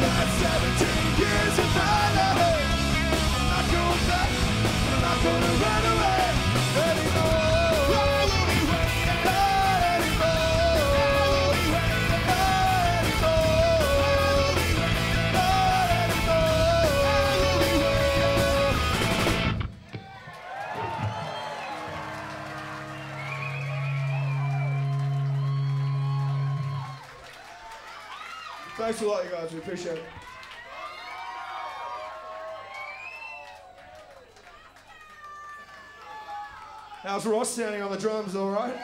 I've 17 years of Thanks a lot, you guys. We appreciate it. How's Ross sounding on the drums, all right?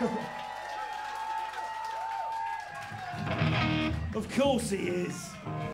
of course he is.